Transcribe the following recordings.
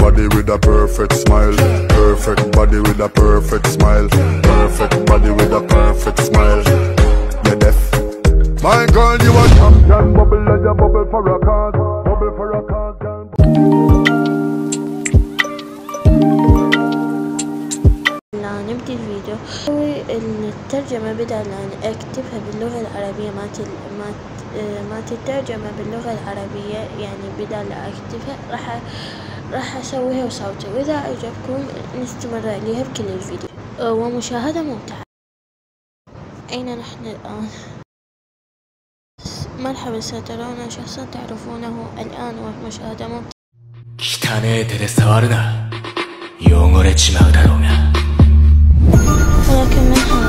body with a perfect smile. Perfect body with a perfect smile. Perfect body with a perfect smile. You're deaf. My girl, you a champion. Bubble like a bubble for a cause. Bubble for a. لا نبدي الفيديو الترجمة بدل أن أكتبها باللغة العربية ما تل... ما آه، ما تترجمة باللغة العربية يعني بدل أكتبها راح راح أسويها وصوتي وإذا أعجبكم نستمر عليها بكل الفيديو آه، ومشاهدة ممتعة أين نحن الآن؟ مرحبا سترون شخصا تعرفونه الآن ومشاهدة ممتعة 汚ねえ手で触るな汚れちまうだろうが ولكن من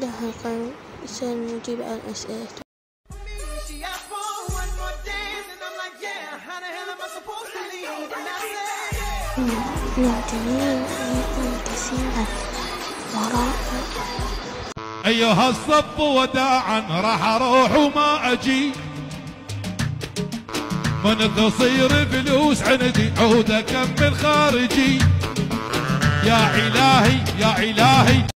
لها القلب سنجيب عن أسئلته أيها الصب وداعا راح أروح وما أجي. من تصير فلوس عندي عود اكمل خارجي. يا إلهي يا إلهي.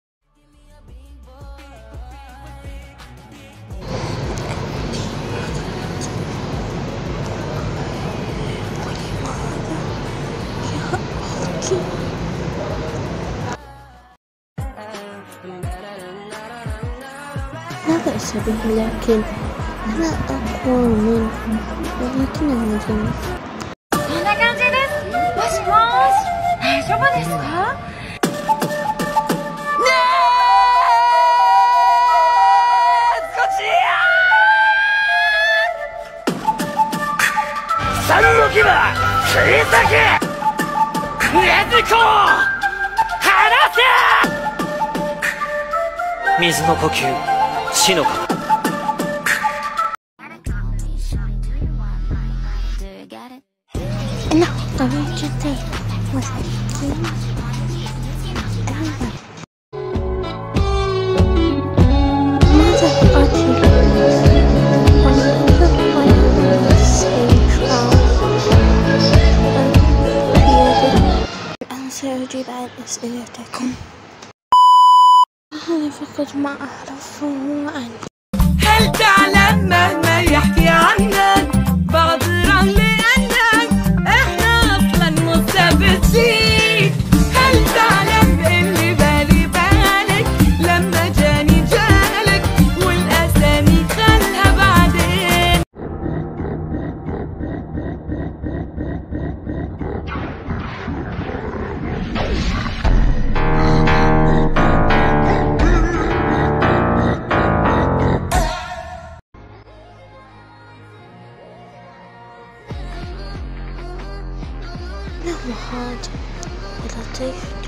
لا بأس به لكن أنا أقوى منه ولكنه جميل こんな感じです。もしもーし、大丈夫ですか三の牙食い裂けねずこ離せ水の呼吸 死のかセルジバイです。أنا فقط ما أعرفه. عنه هل تعلم مهما يحكي عنك ta love story.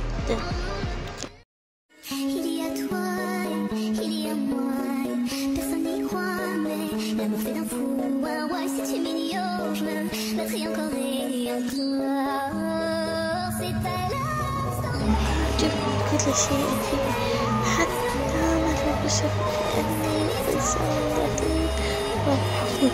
أعجبني كل شيء فيه حتى ملابسه لأني إنسان لطيف وحفيظ